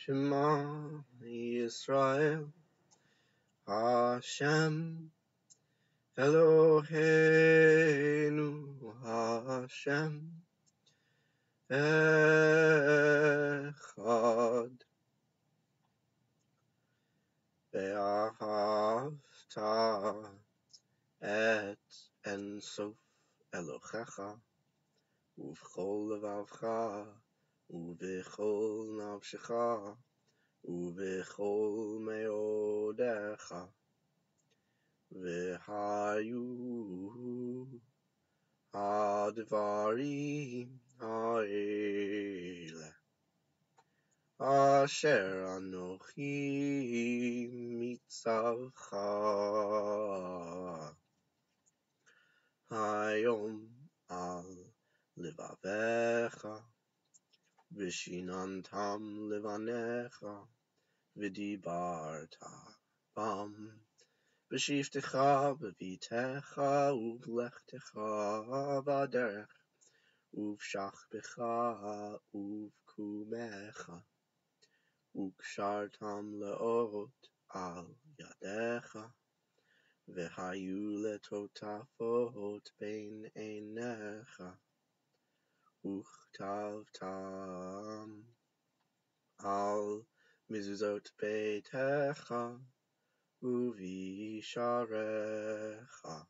Shema Yisrael Hashem Eloheinu Hashem Echad Ve'ahavta et En Sof Elochecha Uv'chol levavcha ובכל נפשך, ובכל מאודך, והיו הדברים האלה. אשר אנוכי מצווך. היום על לבביך Vishinantam Levanecha Vidibarta Bam. Beshivtecha Bevitecha Uvlechtecha Vaderech. Uvshachbecha Uvkumecha. Ukshartam Leot al Yadecha. V'hayu letotafot bein einecha Uchtavtam al mizuzot beitecha Uvisharecha